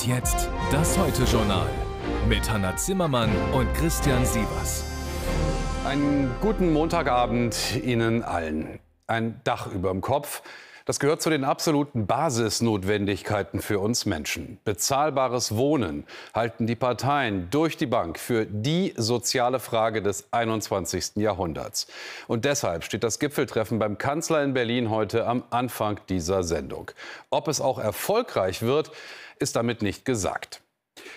Und jetzt das Heute-Journal mit Hanna Zimmermann und Christian Sievers. Einen guten Montagabend Ihnen allen. Ein Dach über dem Kopf. Das gehört zu den absoluten Basisnotwendigkeiten für uns Menschen. Bezahlbares Wohnen halten die Parteien durch die Bank für die soziale Frage des 21. Jahrhunderts. Und deshalb steht das Gipfeltreffen beim Kanzler in Berlin heute am Anfang dieser Sendung. Ob es auch erfolgreich wird, ist damit nicht gesagt.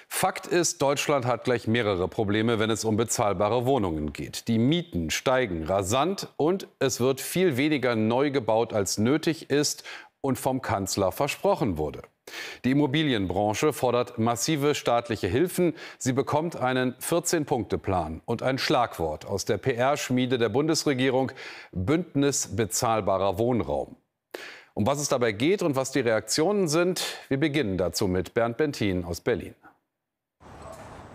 Fakt ist, Deutschland hat gleich mehrere Probleme, wenn es um bezahlbare Wohnungen geht. Die Mieten steigen rasant und es wird viel weniger neu gebaut, als nötig ist und vom Kanzler versprochen wurde. Die Immobilienbranche fordert massive staatliche Hilfen. Sie bekommt einen 14-Punkte-Plan und ein Schlagwort aus der PR-Schmiede der Bundesregierung Bündnis bezahlbarer Wohnraum. Um was es dabei geht und was die Reaktionen sind, wir beginnen dazu mit Bernd Bentin aus Berlin.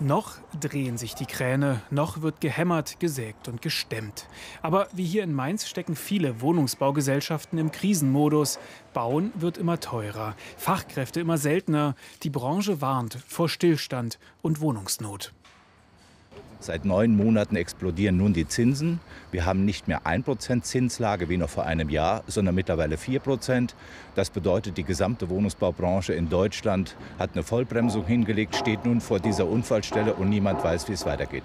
Noch drehen sich die Kräne, noch wird gehämmert, gesägt und gestemmt. Aber wie hier in Mainz stecken viele Wohnungsbaugesellschaften im Krisenmodus. Bauen wird immer teurer, Fachkräfte immer seltener. Die Branche warnt vor Stillstand und Wohnungsnot. Seit neun Monaten explodieren nun die Zinsen. Wir haben nicht mehr 1% Zinslage wie noch vor einem Jahr, sondern mittlerweile 4%. Das bedeutet, die gesamte Wohnungsbaubranche in Deutschland hat eine Vollbremsung hingelegt, steht nun vor dieser Unfallstelle und niemand weiß, wie es weitergeht.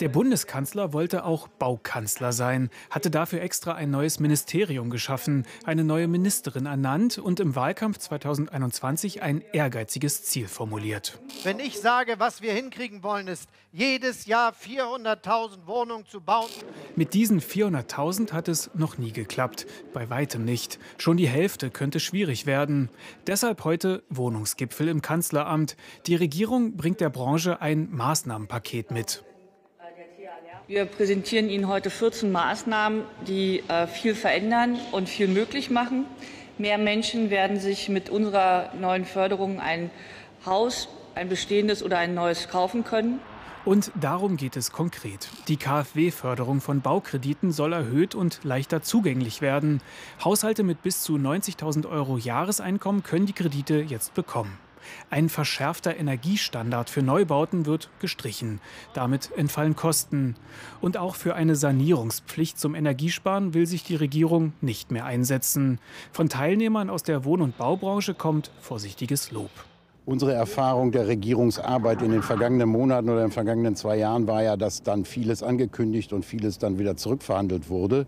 Der Bundeskanzler wollte auch Baukanzler sein, hatte dafür extra ein neues Ministerium geschaffen, eine neue Ministerin ernannt und im Wahlkampf 2021 ein ehrgeiziges Ziel formuliert. Wenn ich sage, was wir hinkriegen wollen, ist jedes Jahr 400.000 Wohnungen zu bauen. Mit diesen 400.000 hat es noch nie geklappt, bei weitem nicht. Schon die Hälfte könnte schwierig werden. Deshalb heute Wohnungsgipfel im Kanzleramt. Die Regierung bringt der Branche ein Maßnahmenpaket mit. Wir präsentieren Ihnen heute 14 Maßnahmen, die äh, viel verändern und viel möglich machen. Mehr Menschen werden sich mit unserer neuen Förderung ein Haus, ein bestehendes oder ein neues kaufen können. Und darum geht es konkret. Die KfW-Förderung von Baukrediten soll erhöht und leichter zugänglich werden. Haushalte mit bis zu 90.000 Euro Jahreseinkommen können die Kredite jetzt bekommen. Ein verschärfter Energiestandard für Neubauten wird gestrichen. Damit entfallen Kosten. Und auch für eine Sanierungspflicht zum Energiesparen will sich die Regierung nicht mehr einsetzen. Von Teilnehmern aus der Wohn- und Baubranche kommt vorsichtiges Lob. Unsere Erfahrung der Regierungsarbeit in den vergangenen Monaten oder in den vergangenen zwei Jahren war ja, dass dann vieles angekündigt und vieles dann wieder zurückverhandelt wurde.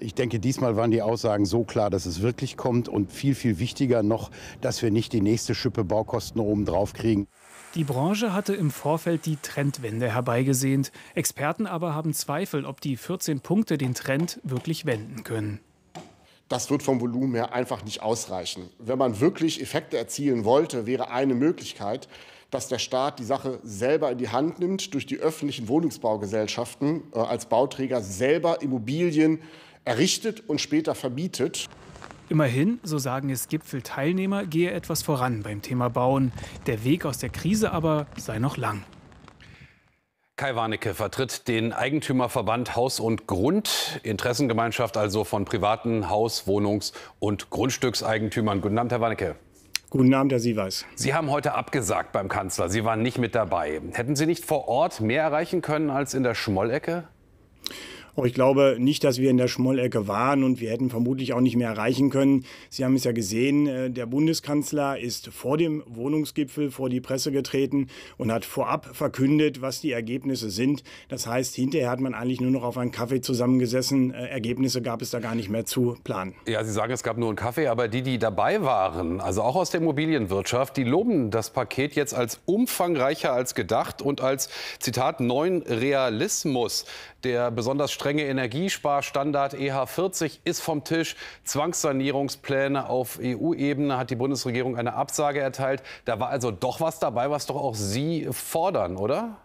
Ich denke, diesmal waren die Aussagen so klar, dass es wirklich kommt und viel, viel wichtiger noch, dass wir nicht die nächste Schippe Baukosten oben drauf kriegen. Die Branche hatte im Vorfeld die Trendwende herbeigesehnt. Experten aber haben Zweifel, ob die 14 Punkte den Trend wirklich wenden können. Das wird vom Volumen her einfach nicht ausreichen. Wenn man wirklich Effekte erzielen wollte, wäre eine Möglichkeit, dass der Staat die Sache selber in die Hand nimmt, durch die öffentlichen Wohnungsbaugesellschaften äh, als Bauträger selber Immobilien errichtet und später verbietet. Immerhin, so sagen es Gipfelteilnehmer, gehe etwas voran beim Thema Bauen. Der Weg aus der Krise aber sei noch lang. Kai Warnecke vertritt den Eigentümerverband Haus und Grund, Interessengemeinschaft also von privaten Haus-, Wohnungs- und Grundstückseigentümern. Guten Abend, Herr Warnecke. Guten Abend, Herr Sievers. Sie haben heute abgesagt beim Kanzler. Sie waren nicht mit dabei. Hätten Sie nicht vor Ort mehr erreichen können als in der Schmollecke? Auch ich glaube nicht, dass wir in der Schmollecke waren und wir hätten vermutlich auch nicht mehr erreichen können. Sie haben es ja gesehen, äh, der Bundeskanzler ist vor dem Wohnungsgipfel vor die Presse getreten und hat vorab verkündet, was die Ergebnisse sind. Das heißt, hinterher hat man eigentlich nur noch auf einen Kaffee zusammengesessen. Äh, Ergebnisse gab es da gar nicht mehr zu planen. Ja, Sie sagen, es gab nur einen Kaffee, aber die, die dabei waren, also auch aus der Immobilienwirtschaft, die loben das Paket jetzt als umfangreicher als gedacht und als, Zitat, neuen Realismus. Der besonders strenge Energiesparstandard EH40 ist vom Tisch. Zwangssanierungspläne auf EU-Ebene hat die Bundesregierung eine Absage erteilt. Da war also doch was dabei, was doch auch Sie fordern, oder?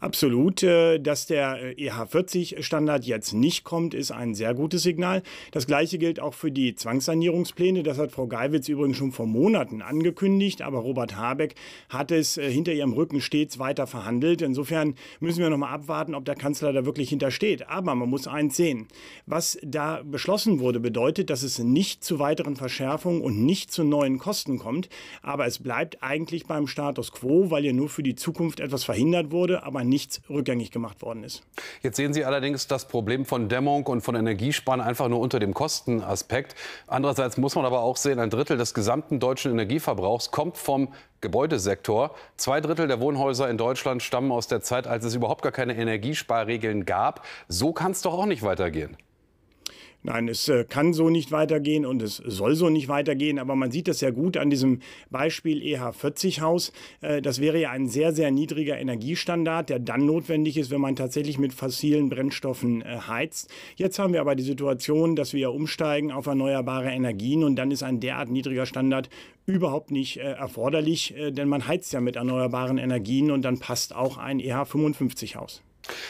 Absolut. Äh, dass der EH40-Standard jetzt nicht kommt, ist ein sehr gutes Signal. Das Gleiche gilt auch für die Zwangssanierungspläne. Das hat Frau Geiwitz übrigens schon vor Monaten angekündigt, aber Robert Habeck hat es äh, hinter ihrem Rücken stets weiter verhandelt. Insofern müssen wir noch mal abwarten, ob der Kanzler da wirklich hintersteht. Aber man muss eins sehen. Was da beschlossen wurde, bedeutet, dass es nicht zu weiteren Verschärfungen und nicht zu neuen Kosten kommt. Aber es bleibt eigentlich beim Status quo, weil ja nur für die Zukunft etwas verhindert wurde, aber nichts rückgängig gemacht worden ist. Jetzt sehen Sie allerdings das Problem von Dämmung und von Energiesparen einfach nur unter dem Kostenaspekt. Andererseits muss man aber auch sehen, ein Drittel des gesamten deutschen Energieverbrauchs kommt vom Gebäudesektor. Zwei Drittel der Wohnhäuser in Deutschland stammen aus der Zeit, als es überhaupt gar keine Energiesparregeln gab. So kann es doch auch nicht weitergehen. Nein, es äh, kann so nicht weitergehen und es soll so nicht weitergehen, aber man sieht das ja gut an diesem Beispiel EH40-Haus. Äh, das wäre ja ein sehr, sehr niedriger Energiestandard, der dann notwendig ist, wenn man tatsächlich mit fossilen Brennstoffen äh, heizt. Jetzt haben wir aber die Situation, dass wir umsteigen auf erneuerbare Energien und dann ist ein derart niedriger Standard überhaupt nicht erforderlich, denn man heizt ja mit erneuerbaren Energien und dann passt auch ein EH55-Haus.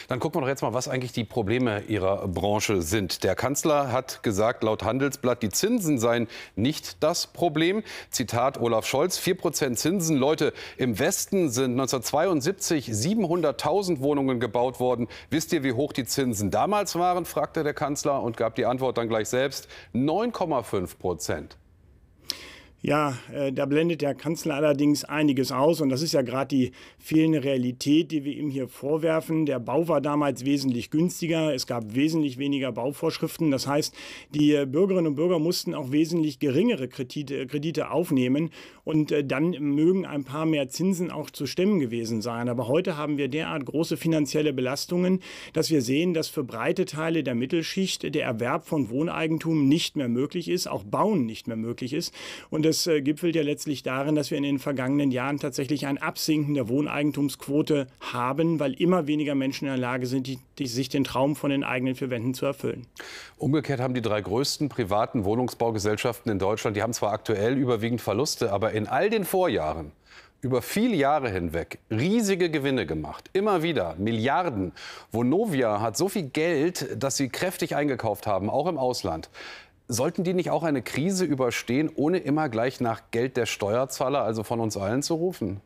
Dann gucken wir doch jetzt mal, was eigentlich die Probleme Ihrer Branche sind. Der Kanzler hat gesagt, laut Handelsblatt, die Zinsen seien nicht das Problem. Zitat Olaf Scholz, 4% Zinsen. Leute, im Westen sind 1972 700.000 Wohnungen gebaut worden. Wisst ihr, wie hoch die Zinsen damals waren? fragte der Kanzler und gab die Antwort dann gleich selbst. 9,5 Prozent. Ja, äh, da blendet der Kanzler allerdings einiges aus und das ist ja gerade die fehlende Realität, die wir ihm hier vorwerfen. Der Bau war damals wesentlich günstiger, es gab wesentlich weniger Bauvorschriften. Das heißt, die äh, Bürgerinnen und Bürger mussten auch wesentlich geringere Kredite, Kredite aufnehmen und äh, dann mögen ein paar mehr Zinsen auch zu stemmen gewesen sein. Aber heute haben wir derart große finanzielle Belastungen, dass wir sehen, dass für breite Teile der Mittelschicht der Erwerb von Wohneigentum nicht mehr möglich ist, auch Bauen nicht mehr möglich ist. Und das äh, gipfelt ja letztlich darin, dass wir in den vergangenen Jahren tatsächlich ein Absinken der Wohneigentumsquote haben, weil immer weniger Menschen in der Lage sind, die, die sich den Traum von den eigenen vier Wänden zu erfüllen. Umgekehrt haben die drei größten privaten Wohnungsbaugesellschaften in Deutschland, die haben zwar aktuell überwiegend Verluste, aber in all den Vorjahren über viele Jahre hinweg riesige Gewinne gemacht. Immer wieder Milliarden. Vonovia hat so viel Geld, dass sie kräftig eingekauft haben, auch im Ausland. Sollten die nicht auch eine Krise überstehen, ohne immer gleich nach Geld der Steuerzahler, also von uns allen, zu rufen?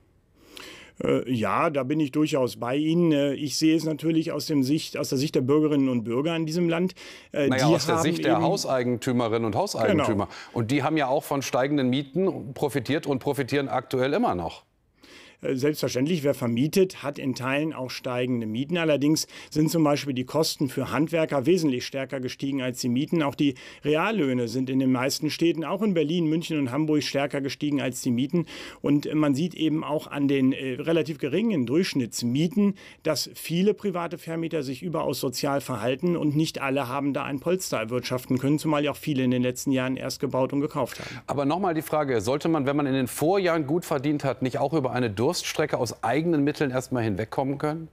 Äh, ja, da bin ich durchaus bei Ihnen. Äh, ich sehe es natürlich aus, dem Sicht, aus der Sicht der Bürgerinnen und Bürger in diesem Land. Äh, naja, die aus der Sicht der Hauseigentümerinnen und Hauseigentümer. Genau. Und die haben ja auch von steigenden Mieten profitiert und profitieren aktuell immer noch. Äh, selbstverständlich, wer vermietet, hat in Teilen auch steigende Mieten. Allerdings sind zum Beispiel die Kosten für Handwerker wesentlich stärker gestiegen als die Mieten. Auch die Reallöhne sind in den meisten Städten, auch in Berlin, München und Hamburg, stärker gestiegen als die Mieten. Und man sieht eben auch an den äh, relativ geringen Durchschnittsmieten, dass viele private Vermieter sich überaus sozial verhalten und nicht alle haben da ein Polster erwirtschaften können, zumal ja auch viele in den letzten Jahren erst gebaut und gekauft haben. Aber nochmal die Frage, sollte man, wenn man in den Vorjahren gut verdient hat, nicht auch über eine Durst Durststrecke aus eigenen Mitteln erstmal hinwegkommen können?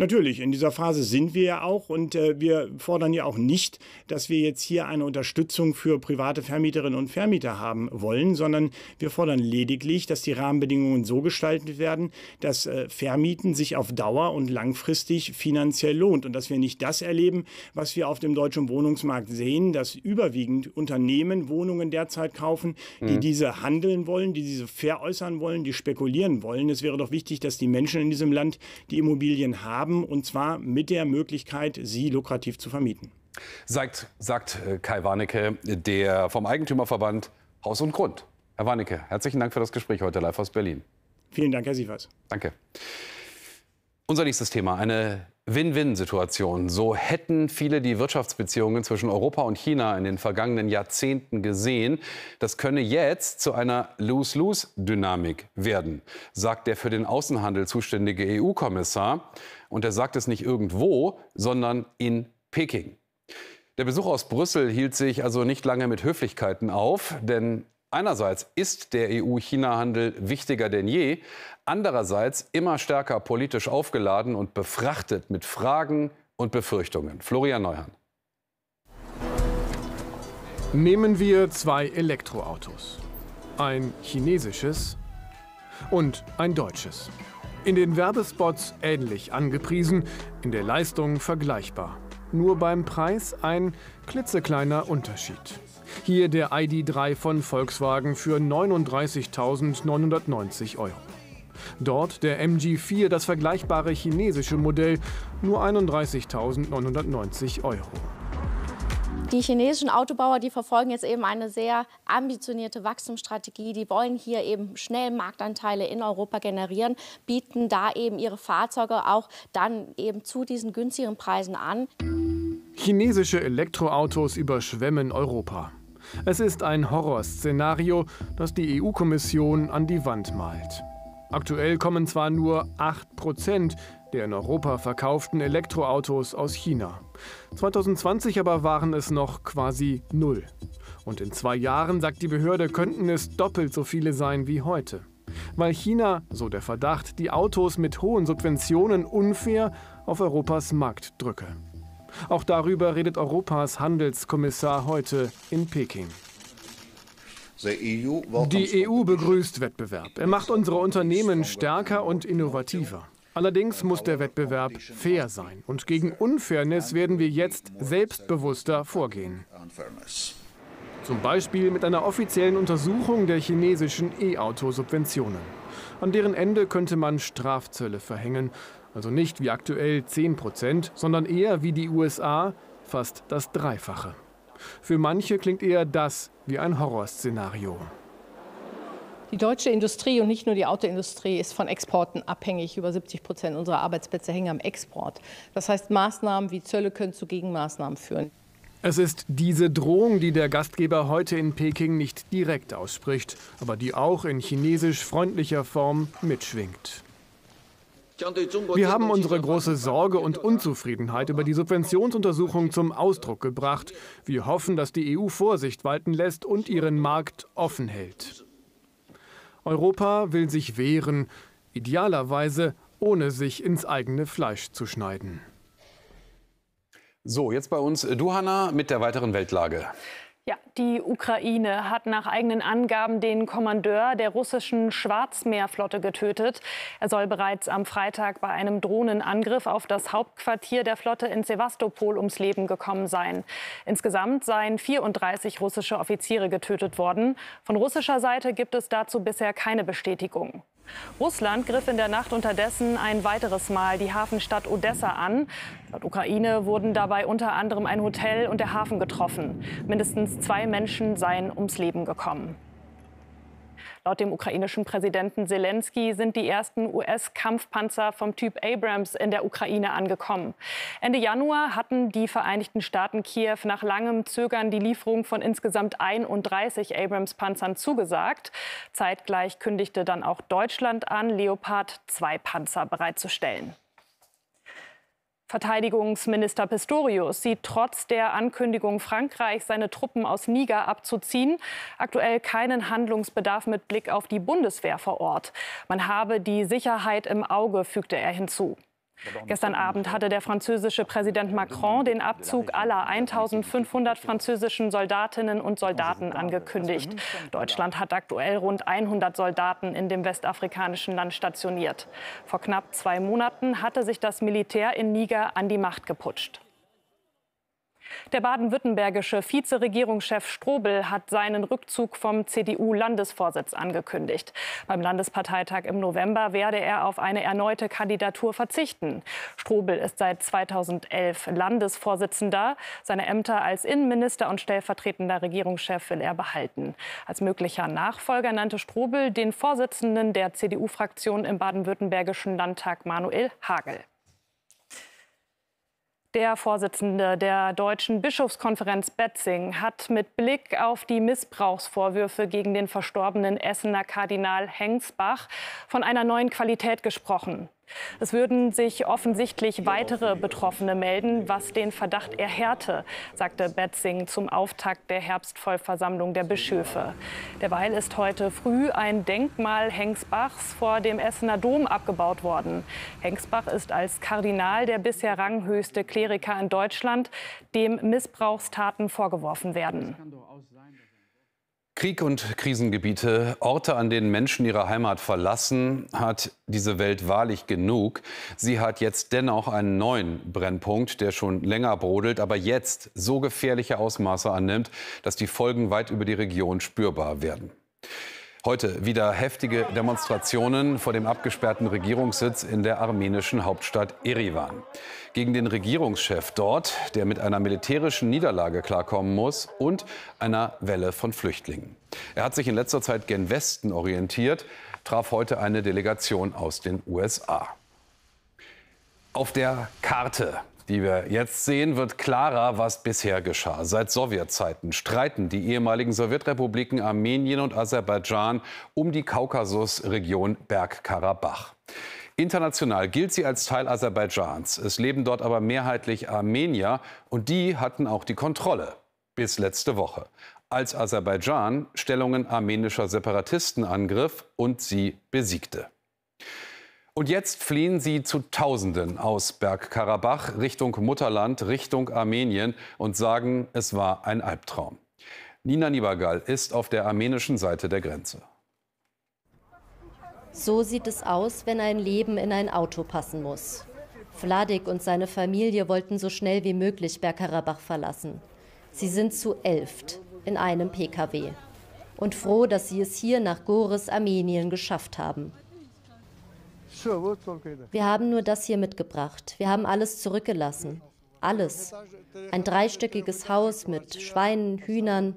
Natürlich, in dieser Phase sind wir ja auch und äh, wir fordern ja auch nicht, dass wir jetzt hier eine Unterstützung für private Vermieterinnen und Vermieter haben wollen, sondern wir fordern lediglich, dass die Rahmenbedingungen so gestaltet werden, dass äh, Vermieten sich auf Dauer und langfristig finanziell lohnt und dass wir nicht das erleben, was wir auf dem deutschen Wohnungsmarkt sehen, dass überwiegend Unternehmen Wohnungen derzeit kaufen, die mhm. diese handeln wollen, die diese veräußern wollen, die spekulieren wollen. Es wäre doch wichtig, dass die Menschen in diesem Land die Immobilien haben haben, und zwar mit der Möglichkeit, sie lukrativ zu vermieten. Sagt, sagt äh, Kai Warnecke, der vom Eigentümerverband Haus und Grund. Herr Warnecke, herzlichen Dank für das Gespräch heute live aus Berlin. Vielen Dank, Herr Sievers. Danke. Unser nächstes Thema, eine Win-Win-Situation. So hätten viele die Wirtschaftsbeziehungen zwischen Europa und China in den vergangenen Jahrzehnten gesehen. Das könne jetzt zu einer Lose-Lose-Dynamik werden, sagt der für den Außenhandel zuständige EU-Kommissar. Und er sagt es nicht irgendwo, sondern in Peking. Der Besuch aus Brüssel hielt sich also nicht lange mit Höflichkeiten auf, denn einerseits ist der EU-China-Handel wichtiger denn je, andererseits immer stärker politisch aufgeladen und befrachtet mit Fragen und Befürchtungen. Florian Neuhan. Nehmen wir zwei Elektroautos. Ein chinesisches und ein deutsches. In den Werbespots ähnlich angepriesen, in der Leistung vergleichbar. Nur beim Preis ein klitzekleiner Unterschied. Hier der ID3 von Volkswagen für 39.990 Euro. Dort der MG4, das vergleichbare chinesische Modell, nur 31.990 Euro. Die chinesischen Autobauer, die verfolgen jetzt eben eine sehr ambitionierte Wachstumsstrategie. Die wollen hier eben schnell Marktanteile in Europa generieren, bieten da eben ihre Fahrzeuge auch dann eben zu diesen günstigeren Preisen an. Chinesische Elektroautos überschwemmen Europa. Es ist ein Horrorszenario, das die EU-Kommission an die Wand malt. Aktuell kommen zwar nur 8 Prozent der in Europa verkauften Elektroautos aus China. 2020 aber waren es noch quasi null. Und in zwei Jahren, sagt die Behörde, könnten es doppelt so viele sein wie heute. Weil China, so der Verdacht, die Autos mit hohen Subventionen unfair auf Europas Markt drücke. Auch darüber redet Europas Handelskommissar heute in Peking. Die EU begrüßt Wettbewerb. Er macht unsere Unternehmen stärker und innovativer. Allerdings muss der Wettbewerb fair sein. Und gegen Unfairness werden wir jetzt selbstbewusster vorgehen. Zum Beispiel mit einer offiziellen Untersuchung der chinesischen E-Auto-Subventionen. An deren Ende könnte man Strafzölle verhängen. Also nicht wie aktuell 10 Prozent, sondern eher wie die USA fast das Dreifache. Für manche klingt eher das wie ein Horrorszenario. Die deutsche Industrie und nicht nur die Autoindustrie ist von Exporten abhängig. Über 70 Prozent unserer Arbeitsplätze hängen am Export. Das heißt, Maßnahmen wie Zölle können zu Gegenmaßnahmen führen. Es ist diese Drohung, die der Gastgeber heute in Peking nicht direkt ausspricht, aber die auch in chinesisch freundlicher Form mitschwingt. Wir haben unsere große Sorge und Unzufriedenheit über die Subventionsuntersuchung zum Ausdruck gebracht. Wir hoffen, dass die EU Vorsicht walten lässt und ihren Markt offen hält. Europa will sich wehren, idealerweise ohne sich ins eigene Fleisch zu schneiden. So, jetzt bei uns Duhana mit der weiteren Weltlage. Ja, die Ukraine hat nach eigenen Angaben den Kommandeur der russischen Schwarzmeerflotte getötet. Er soll bereits am Freitag bei einem Drohnenangriff auf das Hauptquartier der Flotte in Sevastopol ums Leben gekommen sein. Insgesamt seien 34 russische Offiziere getötet worden. Von russischer Seite gibt es dazu bisher keine Bestätigung. Russland griff in der Nacht unterdessen ein weiteres Mal die Hafenstadt Odessa an. Laut Ukraine wurden dabei unter anderem ein Hotel und der Hafen getroffen. Mindestens zwei Menschen seien ums Leben gekommen. Laut dem ukrainischen Präsidenten Zelensky sind die ersten US-Kampfpanzer vom Typ Abrams in der Ukraine angekommen. Ende Januar hatten die Vereinigten Staaten Kiew nach langem Zögern die Lieferung von insgesamt 31 Abrams-Panzern zugesagt. Zeitgleich kündigte dann auch Deutschland an, Leopard 2 Panzer bereitzustellen. Verteidigungsminister Pistorius sieht trotz der Ankündigung Frankreichs, seine Truppen aus Niger abzuziehen, aktuell keinen Handlungsbedarf mit Blick auf die Bundeswehr vor Ort. Man habe die Sicherheit im Auge, fügte er hinzu. Gestern Abend hatte der französische Präsident Macron den Abzug aller 1500 französischen Soldatinnen und Soldaten angekündigt. Deutschland hat aktuell rund 100 Soldaten in dem westafrikanischen Land stationiert. Vor knapp zwei Monaten hatte sich das Militär in Niger an die Macht geputscht. Der baden-württembergische Vizeregierungschef Strobel hat seinen Rückzug vom CDU-Landesvorsitz angekündigt. Beim Landesparteitag im November werde er auf eine erneute Kandidatur verzichten. Strobel ist seit 2011 Landesvorsitzender. Seine Ämter als Innenminister und stellvertretender Regierungschef will er behalten. Als möglicher Nachfolger nannte Strobel den Vorsitzenden der CDU-Fraktion im baden-württembergischen Landtag Manuel Hagel. Der Vorsitzende der Deutschen Bischofskonferenz Betzing hat mit Blick auf die Missbrauchsvorwürfe gegen den verstorbenen Essener Kardinal Hengsbach von einer neuen Qualität gesprochen. Es würden sich offensichtlich weitere Betroffene melden, was den Verdacht erhärte, sagte Betzing zum Auftakt der Herbstvollversammlung der Bischöfe. Derweil ist heute früh ein Denkmal Hengsbachs vor dem Essener Dom abgebaut worden. Hengsbach ist als Kardinal der bisher ranghöchste Kleriker in Deutschland, dem Missbrauchstaten vorgeworfen werden. Krieg und Krisengebiete, Orte, an denen Menschen ihre Heimat verlassen, hat diese Welt wahrlich genug. Sie hat jetzt dennoch einen neuen Brennpunkt, der schon länger brodelt, aber jetzt so gefährliche Ausmaße annimmt, dass die Folgen weit über die Region spürbar werden. Heute wieder heftige Demonstrationen vor dem abgesperrten Regierungssitz in der armenischen Hauptstadt Erivan. Gegen den Regierungschef dort, der mit einer militärischen Niederlage klarkommen muss und einer Welle von Flüchtlingen. Er hat sich in letzter Zeit gen Westen orientiert, traf heute eine Delegation aus den USA. Auf der Karte die wir jetzt sehen, wird klarer, was bisher geschah. Seit Sowjetzeiten streiten die ehemaligen Sowjetrepubliken Armenien und Aserbaidschan um die Kaukasusregion Bergkarabach. International gilt sie als Teil Aserbaidschans. Es leben dort aber mehrheitlich Armenier und die hatten auch die Kontrolle bis letzte Woche, als Aserbaidschan Stellungen armenischer Separatisten angriff und sie besiegte. Und jetzt fliehen sie zu Tausenden aus Bergkarabach Richtung Mutterland, Richtung Armenien und sagen, es war ein Albtraum. Nina Nibagal ist auf der armenischen Seite der Grenze. So sieht es aus, wenn ein Leben in ein Auto passen muss. Vladik und seine Familie wollten so schnell wie möglich Bergkarabach verlassen. Sie sind zu elft in einem Pkw und froh, dass sie es hier nach Goris, Armenien geschafft haben. Wir haben nur das hier mitgebracht. Wir haben alles zurückgelassen. Alles. Ein dreistöckiges Haus mit Schweinen, Hühnern,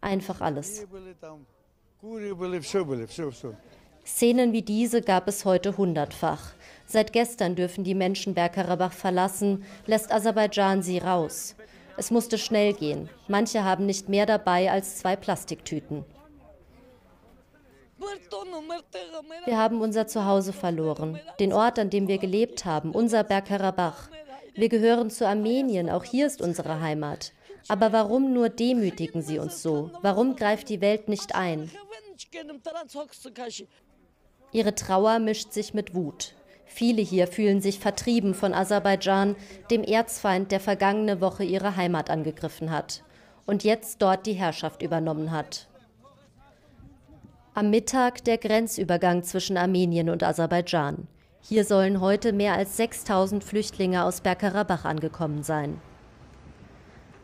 einfach alles. Szenen wie diese gab es heute hundertfach. Seit gestern dürfen die Menschen Bergkarabach verlassen, lässt Aserbaidschan sie raus. Es musste schnell gehen. Manche haben nicht mehr dabei als zwei Plastiktüten. Wir haben unser Zuhause verloren, den Ort, an dem wir gelebt haben, unser Bergkarabach. Wir gehören zu Armenien, auch hier ist unsere Heimat. Aber warum nur demütigen sie uns so? Warum greift die Welt nicht ein? Ihre Trauer mischt sich mit Wut. Viele hier fühlen sich vertrieben von Aserbaidschan, dem Erzfeind, der vergangene Woche ihre Heimat angegriffen hat und jetzt dort die Herrschaft übernommen hat. Am Mittag der Grenzübergang zwischen Armenien und Aserbaidschan. Hier sollen heute mehr als 6000 Flüchtlinge aus Bergkarabach angekommen sein.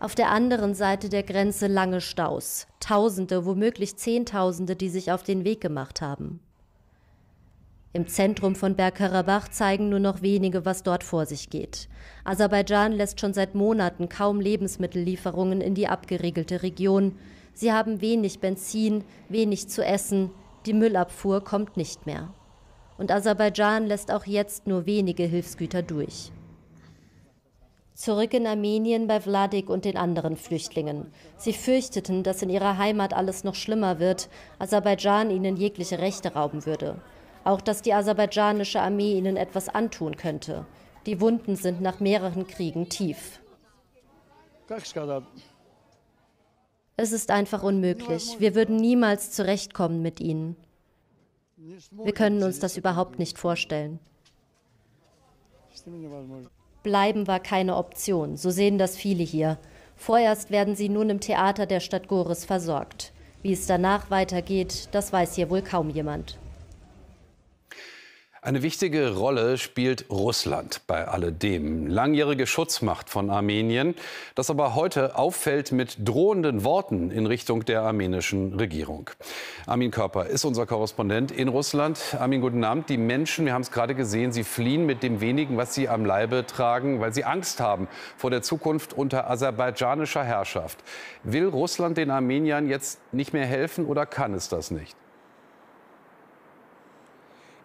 Auf der anderen Seite der Grenze lange Staus, Tausende, womöglich Zehntausende, die sich auf den Weg gemacht haben. Im Zentrum von Bergkarabach zeigen nur noch wenige, was dort vor sich geht. Aserbaidschan lässt schon seit Monaten kaum Lebensmittellieferungen in die abgeriegelte Region, Sie haben wenig Benzin, wenig zu essen, die Müllabfuhr kommt nicht mehr. Und Aserbaidschan lässt auch jetzt nur wenige Hilfsgüter durch. Zurück in Armenien bei Vladik und den anderen Flüchtlingen. Sie fürchteten, dass in ihrer Heimat alles noch schlimmer wird, Aserbaidschan ihnen jegliche Rechte rauben würde. Auch dass die aserbaidschanische Armee ihnen etwas antun könnte. Die Wunden sind nach mehreren Kriegen tief. Es ist einfach unmöglich. Wir würden niemals zurechtkommen mit ihnen. Wir können uns das überhaupt nicht vorstellen. Bleiben war keine Option, so sehen das viele hier. Vorerst werden sie nun im Theater der Stadt Goris versorgt. Wie es danach weitergeht, das weiß hier wohl kaum jemand. Eine wichtige Rolle spielt Russland bei alledem. Langjährige Schutzmacht von Armenien, das aber heute auffällt mit drohenden Worten in Richtung der armenischen Regierung. Armin Körper ist unser Korrespondent in Russland. Armin, guten Abend. Die Menschen, wir haben es gerade gesehen, sie fliehen mit dem wenigen, was sie am Leibe tragen, weil sie Angst haben vor der Zukunft unter aserbaidschanischer Herrschaft. Will Russland den Armeniern jetzt nicht mehr helfen oder kann es das nicht?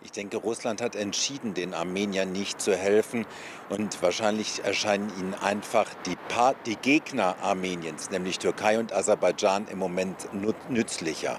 Ich denke, Russland hat entschieden, den Armeniern nicht zu helfen. Und wahrscheinlich erscheinen ihnen einfach die, pa die Gegner Armeniens, nämlich Türkei und Aserbaidschan, im Moment nützlicher.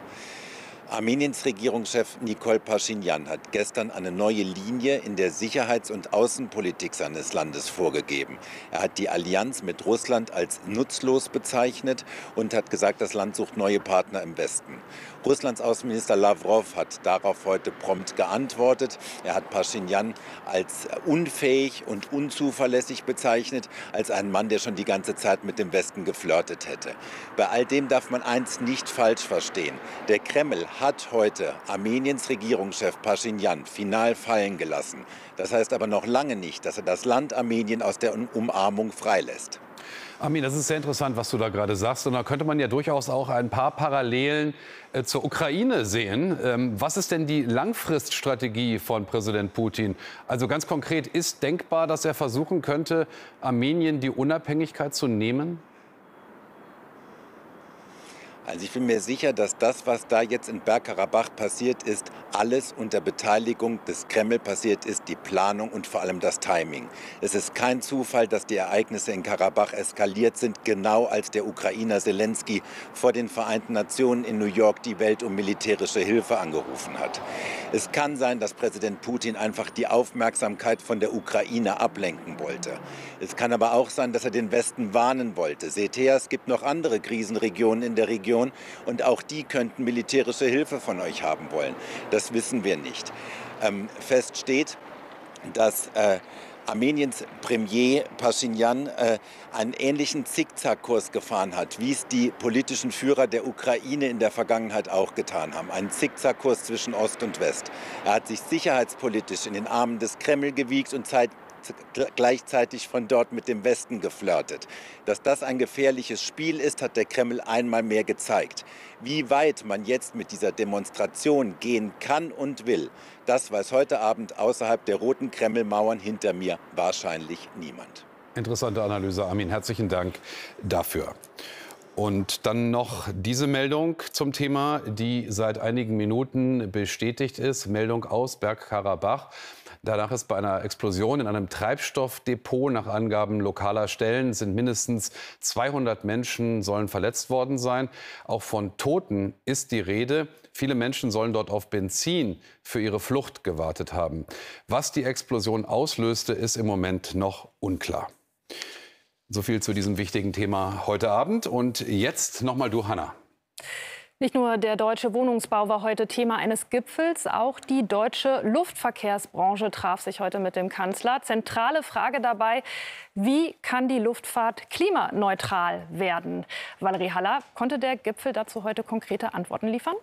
Armeniens Regierungschef Nikol Pashinyan hat gestern eine neue Linie in der Sicherheits- und Außenpolitik seines Landes vorgegeben. Er hat die Allianz mit Russland als nutzlos bezeichnet und hat gesagt, das Land sucht neue Partner im Westen. Russlands Außenminister Lavrov hat darauf heute prompt geantwortet. Er hat Pashinyan als unfähig und unzuverlässig bezeichnet, als einen Mann, der schon die ganze Zeit mit dem Westen geflirtet hätte. Bei all dem darf man eins nicht falsch verstehen. Der Kreml hat heute Armeniens Regierungschef Pashinyan final fallen gelassen. Das heißt aber noch lange nicht, dass er das Land Armenien aus der Umarmung freilässt. Armin, das ist sehr interessant, was du da gerade sagst. Und da könnte man ja durchaus auch ein paar Parallelen äh, zur Ukraine sehen. Ähm, was ist denn die Langfriststrategie von Präsident Putin? Also ganz konkret, ist denkbar, dass er versuchen könnte, Armenien die Unabhängigkeit zu nehmen? Also ich bin mir sicher, dass das, was da jetzt in Bergkarabach passiert ist, alles unter Beteiligung des Kreml passiert ist, die Planung und vor allem das Timing. Es ist kein Zufall, dass die Ereignisse in Karabach eskaliert sind, genau als der Ukrainer Zelensky vor den Vereinten Nationen in New York die Welt um militärische Hilfe angerufen hat. Es kann sein, dass Präsident Putin einfach die Aufmerksamkeit von der Ukraine ablenken wollte. Es kann aber auch sein, dass er den Westen warnen wollte. Seht her, es gibt noch andere Krisenregionen in der Region, Region und auch die könnten militärische Hilfe von euch haben wollen. Das wissen wir nicht. Ähm, fest steht, dass äh, Armeniens Premier Pashinyan äh, einen ähnlichen Zickzackkurs gefahren hat, wie es die politischen Führer der Ukraine in der Vergangenheit auch getan haben. Einen Zickzackkurs zwischen Ost und West. Er hat sich sicherheitspolitisch in den Armen des Kreml gewiegt und Zeit gleichzeitig von dort mit dem Westen geflirtet. Dass das ein gefährliches Spiel ist, hat der Kreml einmal mehr gezeigt. Wie weit man jetzt mit dieser Demonstration gehen kann und will, das weiß heute Abend außerhalb der roten Kremlmauern hinter mir wahrscheinlich niemand. Interessante Analyse, Armin. Herzlichen Dank dafür. Und dann noch diese Meldung zum Thema, die seit einigen Minuten bestätigt ist. Meldung aus Bergkarabach. Danach ist bei einer Explosion in einem Treibstoffdepot nach Angaben lokaler Stellen sind mindestens 200 Menschen sollen verletzt worden sein. Auch von Toten ist die Rede. Viele Menschen sollen dort auf Benzin für ihre Flucht gewartet haben. Was die Explosion auslöste, ist im Moment noch unklar. So viel zu diesem wichtigen Thema heute Abend. Und jetzt nochmal du, Hanna. Nicht nur der deutsche Wohnungsbau war heute Thema eines Gipfels, auch die deutsche Luftverkehrsbranche traf sich heute mit dem Kanzler. Zentrale Frage dabei, wie kann die Luftfahrt klimaneutral werden? Valerie Haller, konnte der Gipfel dazu heute konkrete Antworten liefern?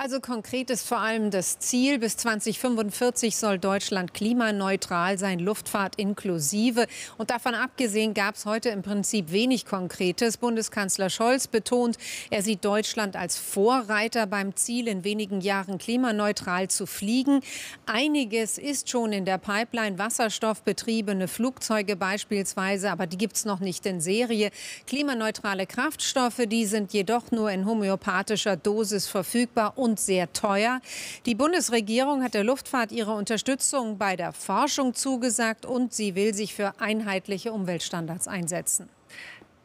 Also konkret ist vor allem das Ziel, bis 2045 soll Deutschland klimaneutral sein, Luftfahrt inklusive. Und davon abgesehen gab es heute im Prinzip wenig Konkretes. Bundeskanzler Scholz betont, er sieht Deutschland als Vorreiter beim Ziel, in wenigen Jahren klimaneutral zu fliegen. Einiges ist schon in der Pipeline, wasserstoffbetriebene Flugzeuge beispielsweise, aber die gibt es noch nicht in Serie. Klimaneutrale Kraftstoffe, die sind jedoch nur in homöopathischer Dosis verfügbar und sehr teuer. Die Bundesregierung hat der Luftfahrt ihre Unterstützung bei der Forschung zugesagt und sie will sich für einheitliche Umweltstandards einsetzen.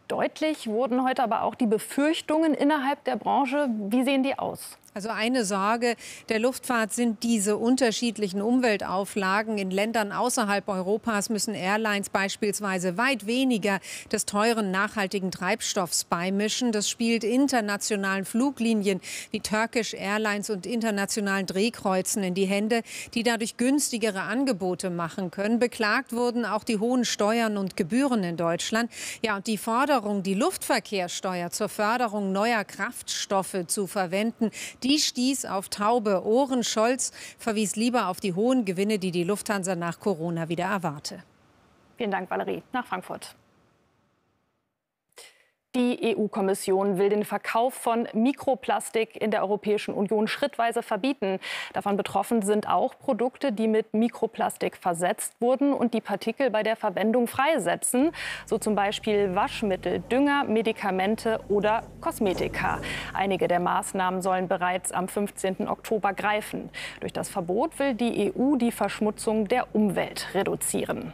Deutlich wurden heute aber auch die Befürchtungen innerhalb der Branche. Wie sehen die aus? Also eine Sorge der Luftfahrt sind diese unterschiedlichen Umweltauflagen. In Ländern außerhalb Europas müssen Airlines beispielsweise weit weniger des teuren nachhaltigen Treibstoffs beimischen. Das spielt internationalen Fluglinien wie Turkish Airlines und internationalen Drehkreuzen in die Hände, die dadurch günstigere Angebote machen können. Beklagt wurden auch die hohen Steuern und Gebühren in Deutschland. Ja, und die Forderung, die Luftverkehrssteuer zur Förderung neuer Kraftstoffe zu verwenden, die stieß auf taube Ohren. Scholz verwies lieber auf die hohen Gewinne, die die Lufthansa nach Corona wieder erwarte. Vielen Dank, Valerie. Nach Frankfurt. Die EU-Kommission will den Verkauf von Mikroplastik in der Europäischen Union schrittweise verbieten. Davon betroffen sind auch Produkte, die mit Mikroplastik versetzt wurden und die Partikel bei der Verwendung freisetzen, so zum Beispiel Waschmittel, Dünger, Medikamente oder Kosmetika. Einige der Maßnahmen sollen bereits am 15. Oktober greifen. Durch das Verbot will die EU die Verschmutzung der Umwelt reduzieren.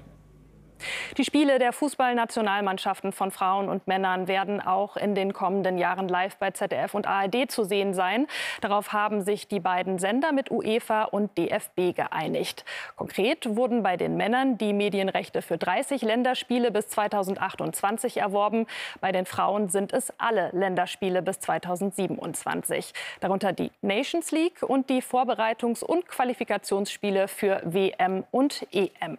Die Spiele der Fußballnationalmannschaften von Frauen und Männern werden auch in den kommenden Jahren live bei ZDF und ARD zu sehen sein. Darauf haben sich die beiden Sender mit UEFA und DFB geeinigt. Konkret wurden bei den Männern die Medienrechte für 30 Länderspiele bis 2028 erworben. Bei den Frauen sind es alle Länderspiele bis 2027. Darunter die Nations League und die Vorbereitungs- und Qualifikationsspiele für WM und EM.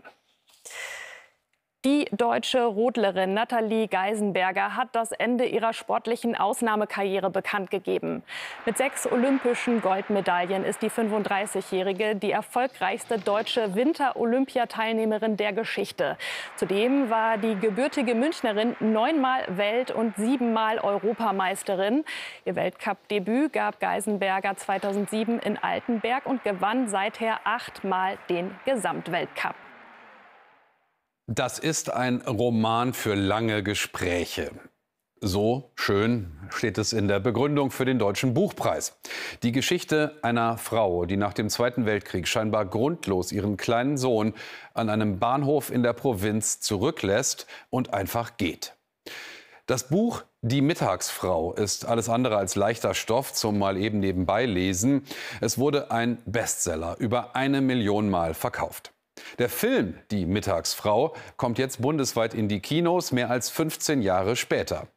Die deutsche Rodlerin Nathalie Geisenberger hat das Ende ihrer sportlichen Ausnahmekarriere bekannt gegeben. Mit sechs olympischen Goldmedaillen ist die 35-Jährige die erfolgreichste deutsche Winter-Olympiateilnehmerin der Geschichte. Zudem war die gebürtige Münchnerin neunmal Welt- und siebenmal Europameisterin. Ihr Weltcup-Debüt gab Geisenberger 2007 in Altenberg und gewann seither achtmal den Gesamtweltcup. Das ist ein Roman für lange Gespräche. So schön steht es in der Begründung für den Deutschen Buchpreis. Die Geschichte einer Frau, die nach dem Zweiten Weltkrieg scheinbar grundlos ihren kleinen Sohn an einem Bahnhof in der Provinz zurücklässt und einfach geht. Das Buch Die Mittagsfrau ist alles andere als leichter Stoff zum mal eben nebenbei lesen. Es wurde ein Bestseller, über eine Million Mal verkauft. Der Film Die Mittagsfrau kommt jetzt bundesweit in die Kinos, mehr als 15 Jahre später.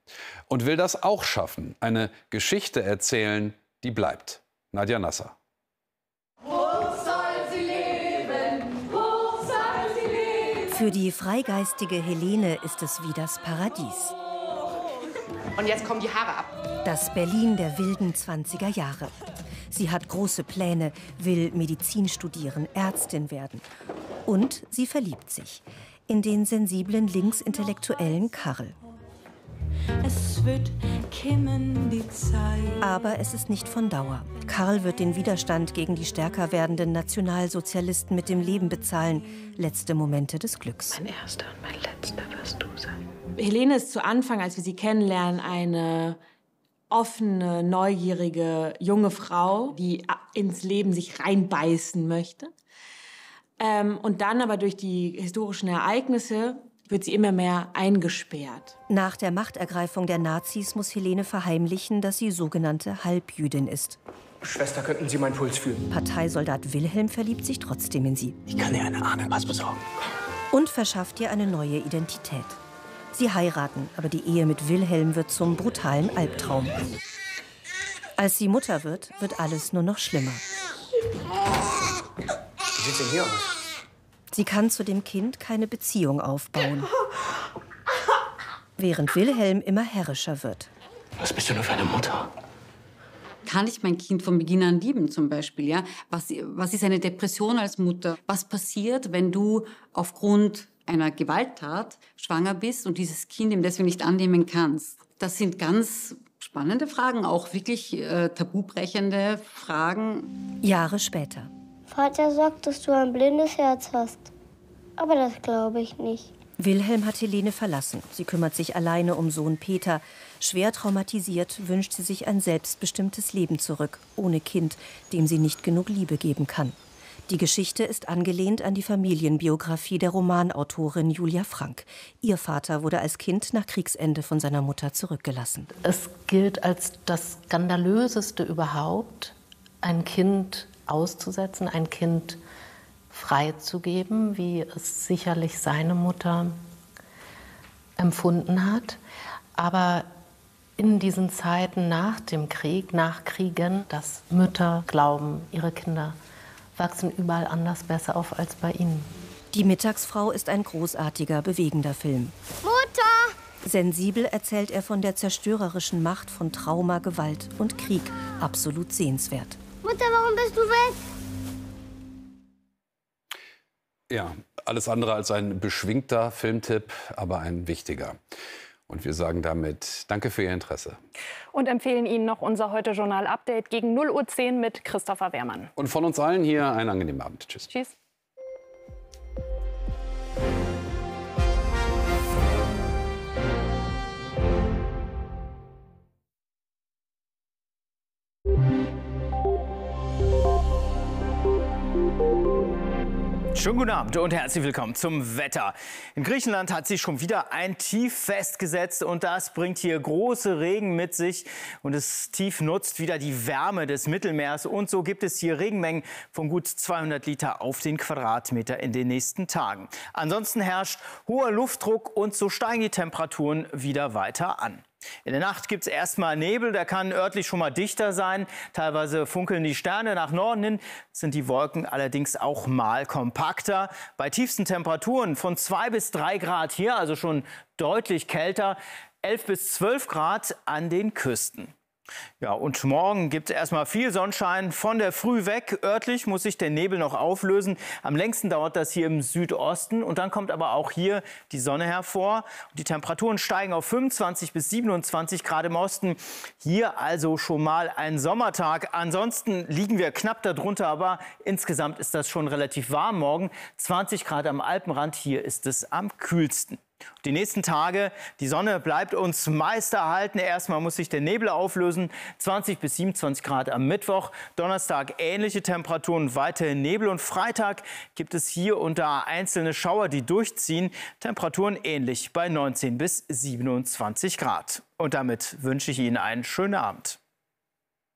Und will das auch schaffen, eine Geschichte erzählen, die bleibt. Nadja Nasser. Für die freigeistige Helene ist es wie das Paradies. Und jetzt kommen die Haare ab. Das Berlin der wilden 20er Jahre. Sie hat große Pläne, will Medizin studieren, Ärztin werden. Und sie verliebt sich in den sensiblen linksintellektuellen Karl. Es wird kimmen die Zeit. Aber es ist nicht von Dauer. Karl wird den Widerstand gegen die stärker werdenden Nationalsozialisten mit dem Leben bezahlen. Letzte Momente des Glücks. Mein erster und mein letzter wirst du sein. Helene ist zu Anfang, als wir sie kennenlernen, eine offene, neugierige, junge Frau, die ins Leben sich reinbeißen möchte. Ähm, und dann aber durch die historischen Ereignisse wird sie immer mehr eingesperrt. Nach der Machtergreifung der Nazis muss Helene verheimlichen, dass sie sogenannte Halbjüdin ist. Schwester, könnten Sie meinen Puls fühlen? Parteisoldat Wilhelm verliebt sich trotzdem in sie. Ich kann dir eine Ahnenpass besorgen. Und verschafft ihr eine neue Identität. Sie heiraten, aber die Ehe mit Wilhelm wird zum brutalen Albtraum. Als sie Mutter wird, wird alles nur noch schlimmer. Wie sieht's denn hier aus? Sie kann zu dem Kind keine Beziehung aufbauen. Während Wilhelm immer herrischer wird. Was bist du nur für eine Mutter? Kann ich mein Kind von Beginn an lieben zum Beispiel? Ja? Was, was ist eine Depression als Mutter? Was passiert, wenn du aufgrund einer Gewalttat schwanger bist und dieses Kind ihm deswegen nicht annehmen kannst? Das sind ganz spannende Fragen, auch wirklich äh, tabubrechende Fragen. Jahre später. Vater sagt, dass du ein blindes Herz hast. Aber das glaube ich nicht. Wilhelm hat Helene verlassen. Sie kümmert sich alleine um Sohn Peter. Schwer traumatisiert wünscht sie sich ein selbstbestimmtes Leben zurück, ohne Kind, dem sie nicht genug Liebe geben kann. Die Geschichte ist angelehnt an die Familienbiografie der Romanautorin Julia Frank. Ihr Vater wurde als Kind nach Kriegsende von seiner Mutter zurückgelassen. Es gilt als das skandalöseste überhaupt, ein Kind auszusetzen, ein Kind freizugeben, wie es sicherlich seine Mutter empfunden hat. Aber in diesen Zeiten nach dem Krieg, nach Kriegen, dass Mütter glauben, ihre Kinder wachsen überall anders besser auf als bei ihnen. Die Mittagsfrau ist ein großartiger, bewegender Film. Mutter! Sensibel erzählt er von der zerstörerischen Macht von Trauma, Gewalt und Krieg. Absolut sehenswert. Mutter, warum bist du weg? Ja, alles andere als ein beschwingter Filmtipp, aber ein wichtiger. Und wir sagen damit Danke für Ihr Interesse. Und empfehlen Ihnen noch unser Heute-Journal-Update gegen 0.10 Uhr mit Christopher Wehrmann. Und von uns allen hier einen angenehmen Abend. Tschüss. Tschüss. Schönen guten Abend und herzlich willkommen zum Wetter. In Griechenland hat sich schon wieder ein Tief festgesetzt und das bringt hier große Regen mit sich. Und das Tief nutzt wieder die Wärme des Mittelmeers und so gibt es hier Regenmengen von gut 200 Liter auf den Quadratmeter in den nächsten Tagen. Ansonsten herrscht hoher Luftdruck und so steigen die Temperaturen wieder weiter an. In der Nacht gibt es erstmal Nebel, der kann örtlich schon mal dichter sein. Teilweise funkeln die Sterne nach Norden hin, sind die Wolken allerdings auch mal kompakter. Bei tiefsten Temperaturen von 2 bis 3 Grad hier, also schon deutlich kälter, 11 bis 12 Grad an den Küsten. Ja, und morgen gibt es erstmal viel Sonnenschein von der Früh weg. Örtlich muss sich der Nebel noch auflösen. Am längsten dauert das hier im Südosten. Und dann kommt aber auch hier die Sonne hervor. Die Temperaturen steigen auf 25 bis 27 Grad im Osten. Hier also schon mal ein Sommertag. Ansonsten liegen wir knapp darunter, aber insgesamt ist das schon relativ warm morgen. 20 Grad am Alpenrand. Hier ist es am kühlsten. Die nächsten Tage, die Sonne bleibt uns meist erhalten. Erstmal muss sich der Nebel auflösen. 20 bis 27 Grad am Mittwoch. Donnerstag ähnliche Temperaturen, weiterhin Nebel. Und Freitag gibt es hier und da einzelne Schauer, die durchziehen. Temperaturen ähnlich bei 19 bis 27 Grad. Und damit wünsche ich Ihnen einen schönen Abend.